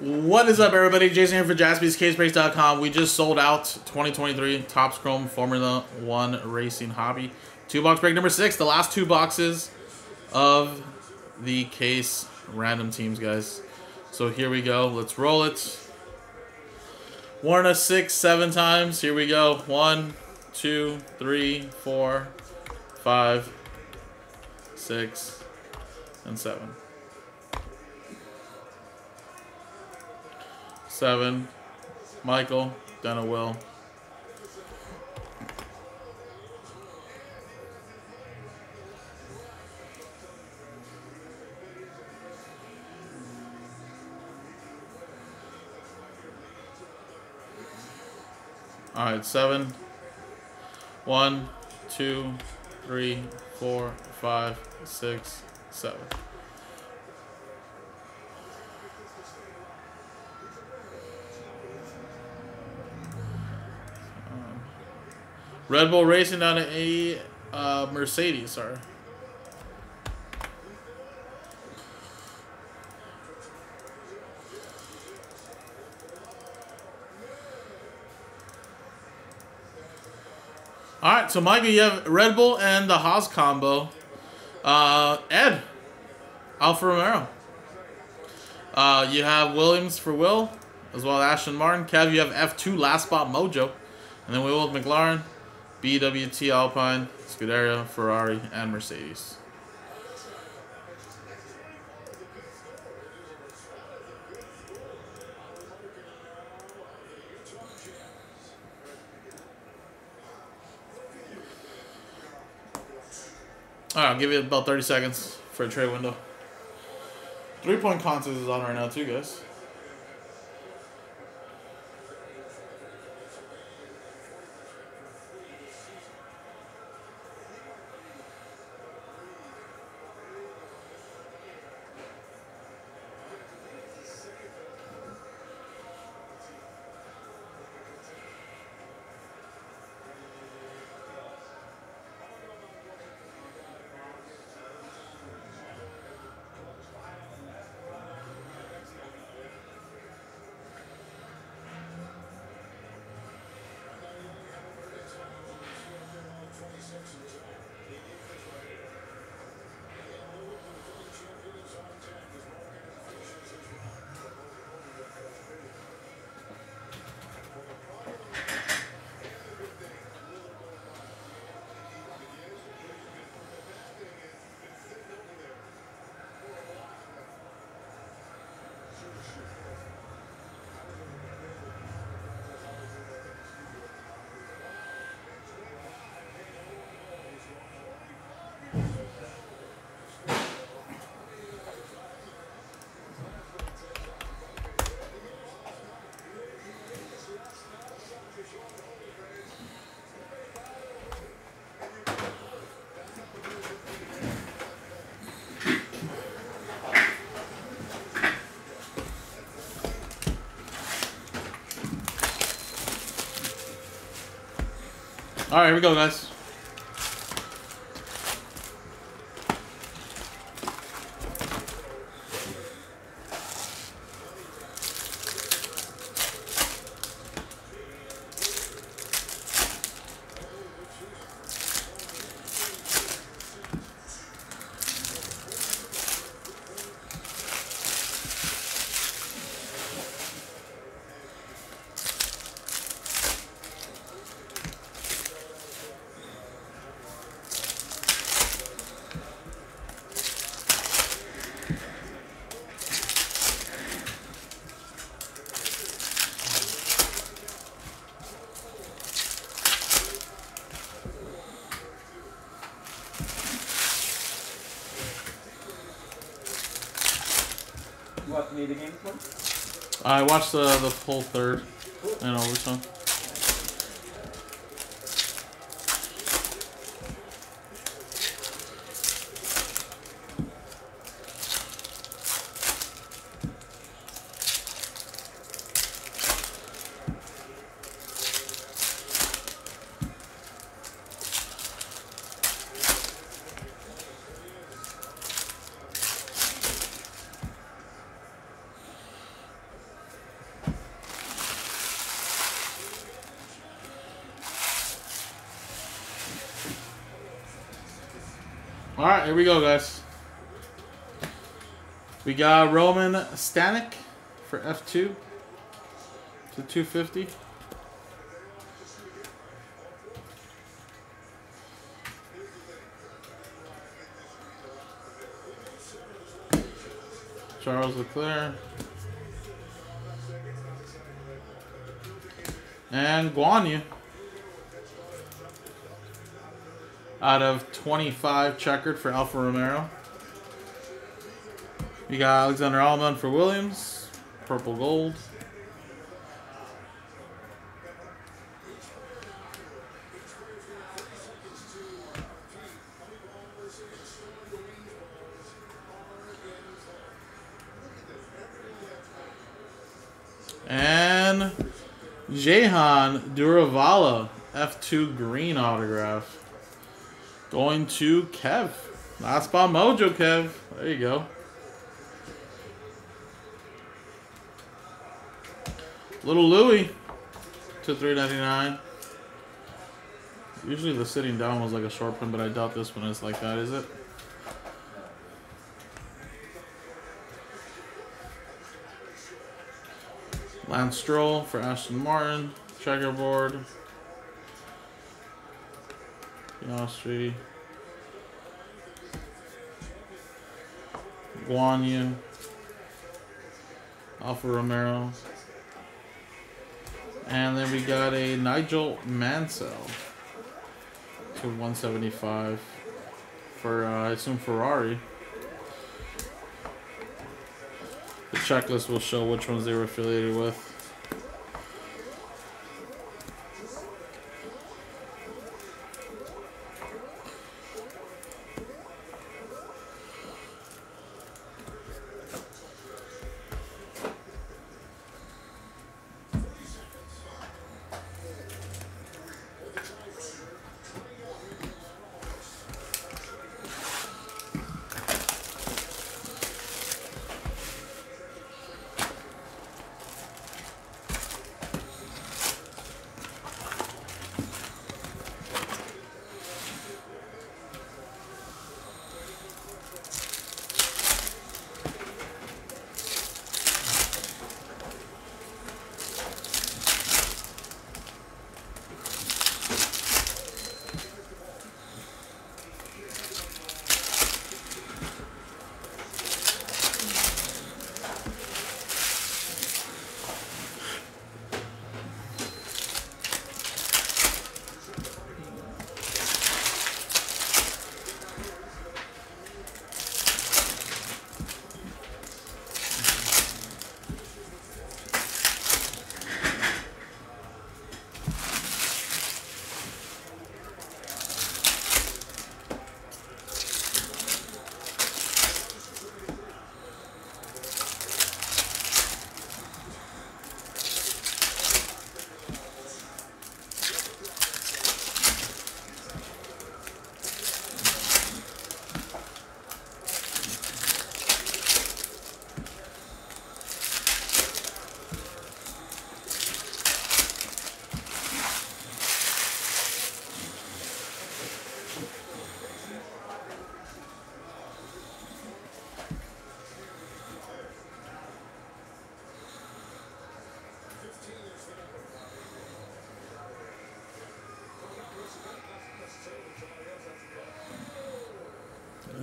What is up, everybody? Jason here for jaspyscasebreaks.com. We just sold out 2023 Topps Chrome Formula One Racing Hobby. Two box break number six. The last two boxes of the case random teams, guys. So here we go. Let's roll it. Worn us six, seven times. Here we go. One, two, three, four, five, six, and seven. Seven. Michael. Then a Will. Alright, seven. One, two, three, four, five, six, seven. Red Bull Racing down to a uh, Mercedes, sorry. All right, so Michael, you have Red Bull and the Haas combo. Uh, Ed, Alfa Romero. Uh, you have Williams for Will, as well as Aston Martin. Kev, you have F2 Last Spot Mojo. And then we will with McLaren, BWT Alpine, Scuderia, Ferrari, and Mercedes. Alright, I'll give you about 30 seconds for a trade window. Three point contest is on right now, too, guys. All right, here we go, guys. You watch any of the games. I watched the the whole third and overtime. All right, here we go, guys. We got Roman Stanek for F2 to 250. Charles Leclerc. And Guan Yu. Out of 25 checkered for Alfa Romero. You got Alexander Albon for Williams. Purple gold. And Jehan Daruvala, F2 green autograph. Going to Kev. Last spot mojo, Kev. There you go. Little Lewis to 399. Usually the sitting down was like a short print, but I doubt this one is like that, is it? Lance Stroll for Aston Martin. Checkerboard. Piastri. Guan Yu. Alfa Romero. And then we got a Nigel Mansell to 175 for, uh, I assume, Ferrari. The checklist will show which ones they were affiliated with.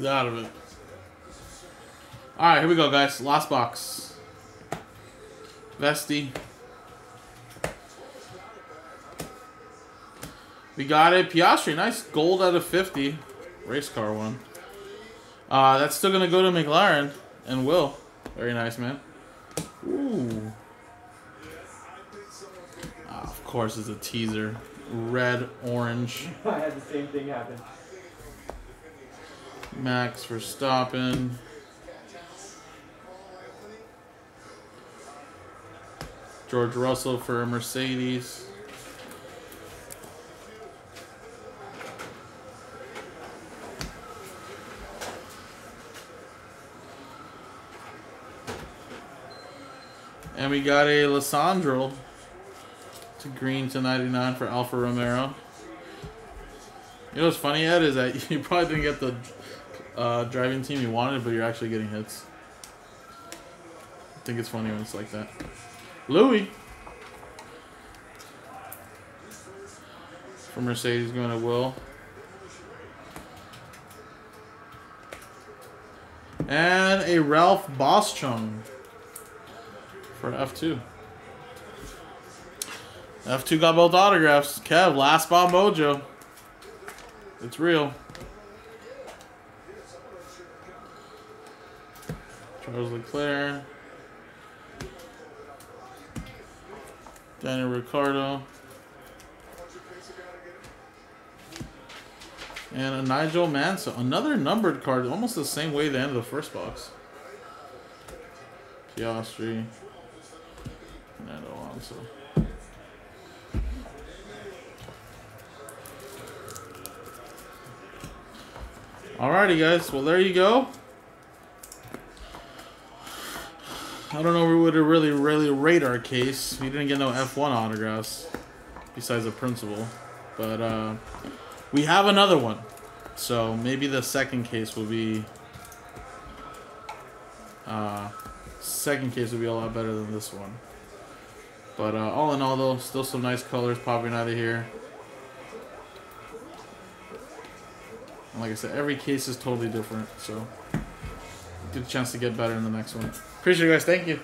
Out of it. Alright, here we go, guys. Last box. Vesti. We got a Piastri. Nice gold out of 50. Race car one. Uh, that's still going to go to McLaren and Will. Very nice, man. Ooh. Uh, of course, it's a teaser. Red, orange. I had the same thing happen. Max Verstappen. George Russell for Mercedes. And we got a Lissandro to green to 99 for Alfa Romero. You know what's funny, Ed, is that you probably didn't get the uh, driving team you wanted, but you're actually getting hits. I think it's funny when it's like that. Lewis. From Mercedes going to Will. And a Ralf Boschung for F2. F2 got both autographs. Kev, last bomb mojo. It's real. Charles Leclerc. Daniel Ricciardo. And a Nigel Mansell. Another numbered card, almost the same way the end of the first box. Piastri. Fernando Alonso. Alrighty, guys. Well, there you go. I don't know we would have really, really rate our case. We didn't get no F1 autographs besides the principal. But uh, we have another one. So maybe the second case will be... Uh, second case will be a lot better than this one. But uh, all in all, though, still some nice colors popping out of here. And like I said, every case is totally different, so good chance to get better in the next one. Appreciate you guys. Thank you.